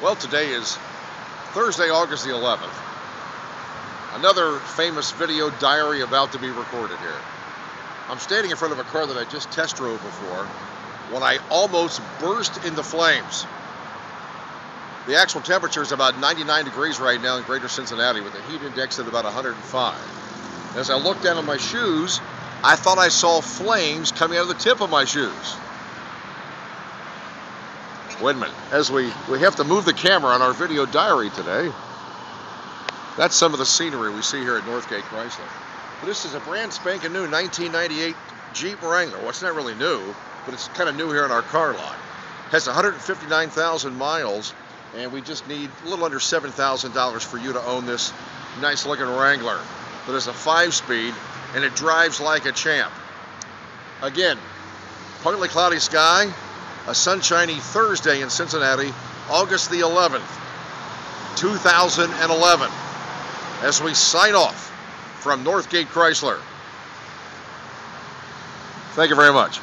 Well, today is Thursday, August the 11th. Another famous video diary about to be recorded here. I'm standing in front of a car that I just test drove before when I almost burst into flames. The actual temperature is about 99 degrees right now in greater Cincinnati with a heat index at about 105. As I looked down at my shoes, I thought I saw flames coming out of the tip of my shoes. Wait a minute. As we, we have to move the camera on our video diary today. That's some of the scenery we see here at Northgate Chrysler. This is a brand spanking new 1998 Jeep Wrangler. Well, it's not really new, but it's kind of new here in our car lot. It Has 159,000 miles, and we just need a little under $7,000 for you to own this nice looking Wrangler that is a five speed and it drives like a champ. Again, partly cloudy sky, a sunshiny Thursday in Cincinnati, August the 11th, 2011. As we sign off from Northgate Chrysler. Thank you very much.